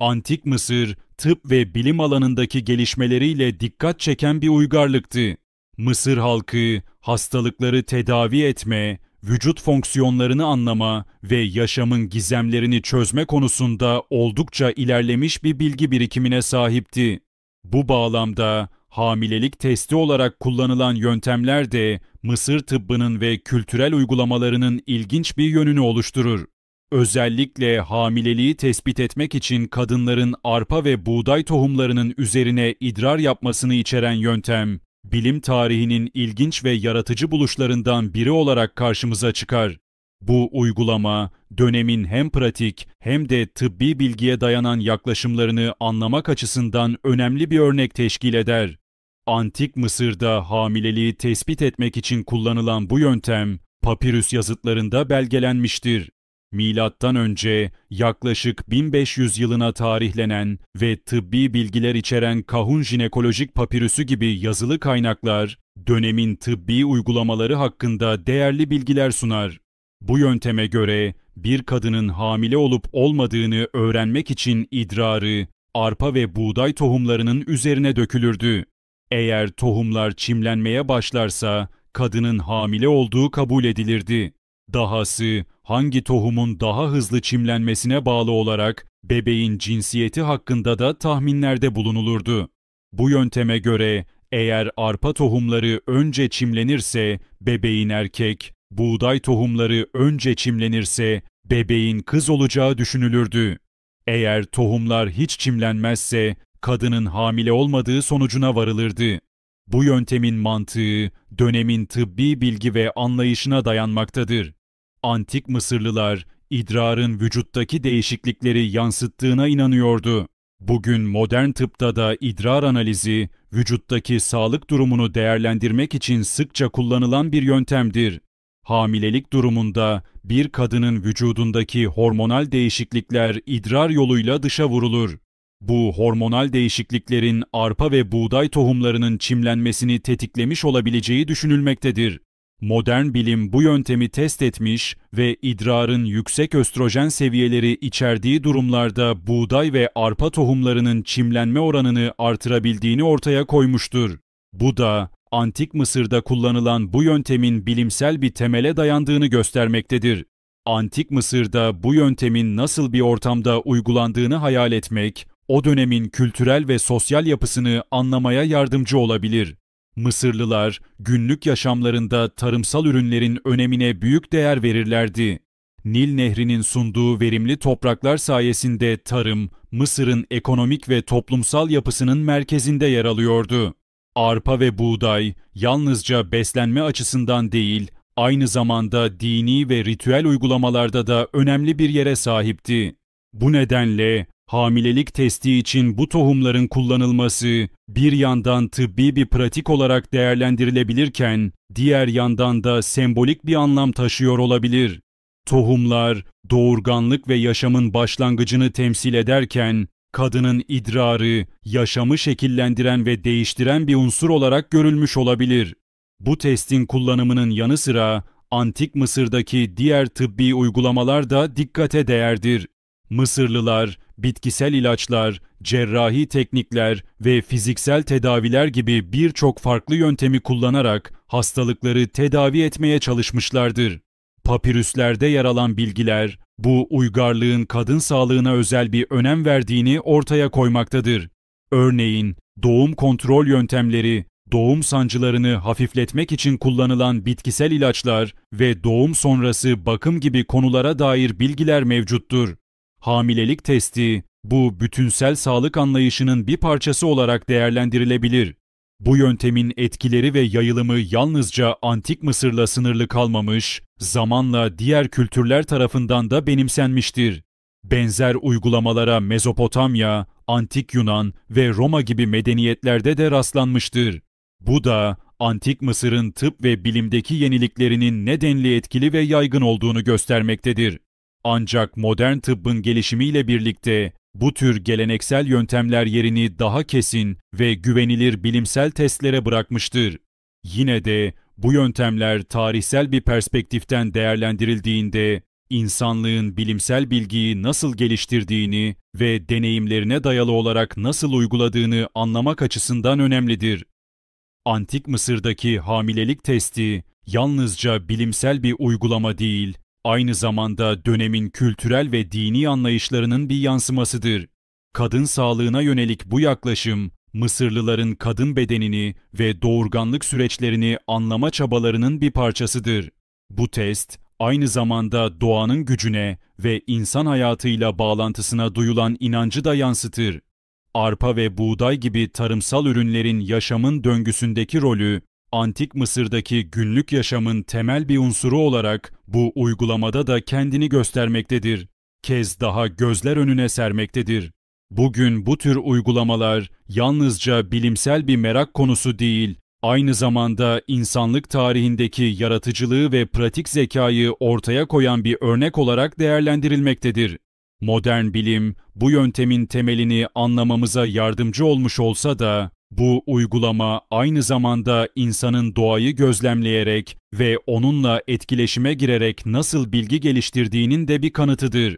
Antik Mısır, tıp ve bilim alanındaki gelişmeleriyle dikkat çeken bir uygarlıktı. Mısır halkı, hastalıkları tedavi etme, vücut fonksiyonlarını anlama ve yaşamın gizemlerini çözme konusunda oldukça ilerlemiş bir bilgi birikimine sahipti. Bu bağlamda hamilelik testi olarak kullanılan yöntemler de Mısır tıbbının ve kültürel uygulamalarının ilginç bir yönünü oluşturur. Özellikle hamileliği tespit etmek için kadınların arpa ve buğday tohumlarının üzerine idrar yapmasını içeren yöntem, bilim tarihinin ilginç ve yaratıcı buluşlarından biri olarak karşımıza çıkar. Bu uygulama, dönemin hem pratik hem de tıbbi bilgiye dayanan yaklaşımlarını anlamak açısından önemli bir örnek teşkil eder. Antik Mısır'da hamileliği tespit etmek için kullanılan bu yöntem, papirüs yazıtlarında belgelenmiştir. Milattan önce yaklaşık 1500 yılına tarihlenen ve tıbbi bilgiler içeren Kahun jinekolojik papirüsü gibi yazılı kaynaklar, dönemin tıbbi uygulamaları hakkında değerli bilgiler sunar. Bu yönteme göre bir kadının hamile olup olmadığını öğrenmek için idrarı, arpa ve buğday tohumlarının üzerine dökülürdü. Eğer tohumlar çimlenmeye başlarsa kadının hamile olduğu kabul edilirdi. Dahası hangi tohumun daha hızlı çimlenmesine bağlı olarak bebeğin cinsiyeti hakkında da tahminlerde bulunulurdu. Bu yönteme göre eğer arpa tohumları önce çimlenirse bebeğin erkek, buğday tohumları önce çimlenirse bebeğin kız olacağı düşünülürdü. Eğer tohumlar hiç çimlenmezse kadının hamile olmadığı sonucuna varılırdı. Bu yöntemin mantığı dönemin tıbbi bilgi ve anlayışına dayanmaktadır. Antik Mısırlılar idrarın vücuttaki değişiklikleri yansıttığına inanıyordu. Bugün modern tıpta da idrar analizi vücuttaki sağlık durumunu değerlendirmek için sıkça kullanılan bir yöntemdir. Hamilelik durumunda bir kadının vücudundaki hormonal değişiklikler idrar yoluyla dışa vurulur. Bu hormonal değişikliklerin arpa ve buğday tohumlarının çimlenmesini tetiklemiş olabileceği düşünülmektedir. Modern bilim bu yöntemi test etmiş ve idrarın yüksek östrojen seviyeleri içerdiği durumlarda buğday ve arpa tohumlarının çimlenme oranını artırabildiğini ortaya koymuştur. Bu da Antik Mısır'da kullanılan bu yöntemin bilimsel bir temele dayandığını göstermektedir. Antik Mısır'da bu yöntemin nasıl bir ortamda uygulandığını hayal etmek, o dönemin kültürel ve sosyal yapısını anlamaya yardımcı olabilir. Mısırlılar günlük yaşamlarında tarımsal ürünlerin önemine büyük değer verirlerdi. Nil Nehri'nin sunduğu verimli topraklar sayesinde tarım, Mısır'ın ekonomik ve toplumsal yapısının merkezinde yer alıyordu. Arpa ve buğday yalnızca beslenme açısından değil, aynı zamanda dini ve ritüel uygulamalarda da önemli bir yere sahipti. Bu nedenle Hamilelik testi için bu tohumların kullanılması bir yandan tıbbi bir pratik olarak değerlendirilebilirken diğer yandan da sembolik bir anlam taşıyor olabilir. Tohumlar doğurganlık ve yaşamın başlangıcını temsil ederken kadının idrarı yaşamı şekillendiren ve değiştiren bir unsur olarak görülmüş olabilir. Bu testin kullanımının yanı sıra Antik Mısır'daki diğer tıbbi uygulamalar da dikkate değerdir. Mısırlılar bitkisel ilaçlar, cerrahi teknikler ve fiziksel tedaviler gibi birçok farklı yöntemi kullanarak hastalıkları tedavi etmeye çalışmışlardır. Papirüslerde yer alan bilgiler, bu uygarlığın kadın sağlığına özel bir önem verdiğini ortaya koymaktadır. Örneğin, doğum kontrol yöntemleri, doğum sancılarını hafifletmek için kullanılan bitkisel ilaçlar ve doğum sonrası bakım gibi konulara dair bilgiler mevcuttur. Hamilelik testi bu bütünsel sağlık anlayışının bir parçası olarak değerlendirilebilir. Bu yöntemin etkileri ve yayılımı yalnızca Antik Mısır'la sınırlı kalmamış, zamanla diğer kültürler tarafından da benimsenmiştir. Benzer uygulamalara Mezopotamya, Antik Yunan ve Roma gibi medeniyetlerde de rastlanmıştır. Bu da Antik Mısır'ın tıp ve bilimdeki yeniliklerinin nedenli etkili ve yaygın olduğunu göstermektedir. Ancak modern tıbbın gelişimiyle birlikte bu tür geleneksel yöntemler yerini daha kesin ve güvenilir bilimsel testlere bırakmıştır. Yine de bu yöntemler tarihsel bir perspektiften değerlendirildiğinde insanlığın bilimsel bilgiyi nasıl geliştirdiğini ve deneyimlerine dayalı olarak nasıl uyguladığını anlamak açısından önemlidir. Antik Mısır'daki hamilelik testi yalnızca bilimsel bir uygulama değil, aynı zamanda dönemin kültürel ve dini anlayışlarının bir yansımasıdır. Kadın sağlığına yönelik bu yaklaşım, Mısırlıların kadın bedenini ve doğurganlık süreçlerini anlama çabalarının bir parçasıdır. Bu test, aynı zamanda doğanın gücüne ve insan hayatıyla bağlantısına duyulan inancı da yansıtır. Arpa ve buğday gibi tarımsal ürünlerin yaşamın döngüsündeki rolü, Antik Mısır'daki günlük yaşamın temel bir unsuru olarak bu uygulamada da kendini göstermektedir. Kez daha gözler önüne sermektedir. Bugün bu tür uygulamalar yalnızca bilimsel bir merak konusu değil, aynı zamanda insanlık tarihindeki yaratıcılığı ve pratik zekayı ortaya koyan bir örnek olarak değerlendirilmektedir. Modern bilim bu yöntemin temelini anlamamıza yardımcı olmuş olsa da bu uygulama aynı zamanda insanın doğayı gözlemleyerek ve onunla etkileşime girerek nasıl bilgi geliştirdiğinin de bir kanıtıdır.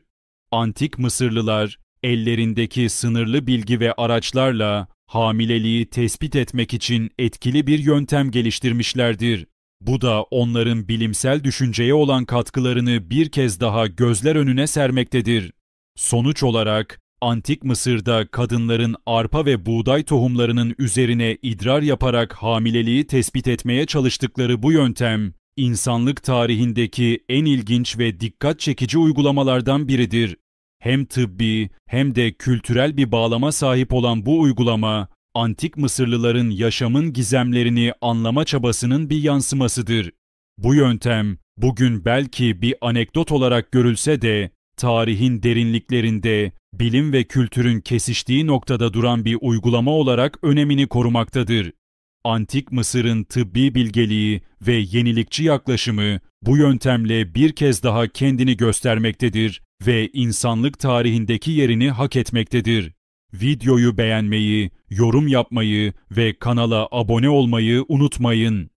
Antik Mısırlılar ellerindeki sınırlı bilgi ve araçlarla hamileliği tespit etmek için etkili bir yöntem geliştirmişlerdir. Bu da onların bilimsel düşünceye olan katkılarını bir kez daha gözler önüne sermektedir. Sonuç olarak Antik Mısır'da kadınların arpa ve buğday tohumlarının üzerine idrar yaparak hamileliği tespit etmeye çalıştıkları bu yöntem, insanlık tarihindeki en ilginç ve dikkat çekici uygulamalardan biridir. Hem tıbbi hem de kültürel bir bağlama sahip olan bu uygulama, Antik Mısırlıların yaşamın gizemlerini anlama çabasının bir yansımasıdır. Bu yöntem, bugün belki bir anekdot olarak görülse de, tarihin derinliklerinde, bilim ve kültürün kesiştiği noktada duran bir uygulama olarak önemini korumaktadır. Antik Mısır'ın tıbbi bilgeliği ve yenilikçi yaklaşımı bu yöntemle bir kez daha kendini göstermektedir ve insanlık tarihindeki yerini hak etmektedir. Videoyu beğenmeyi, yorum yapmayı ve kanala abone olmayı unutmayın.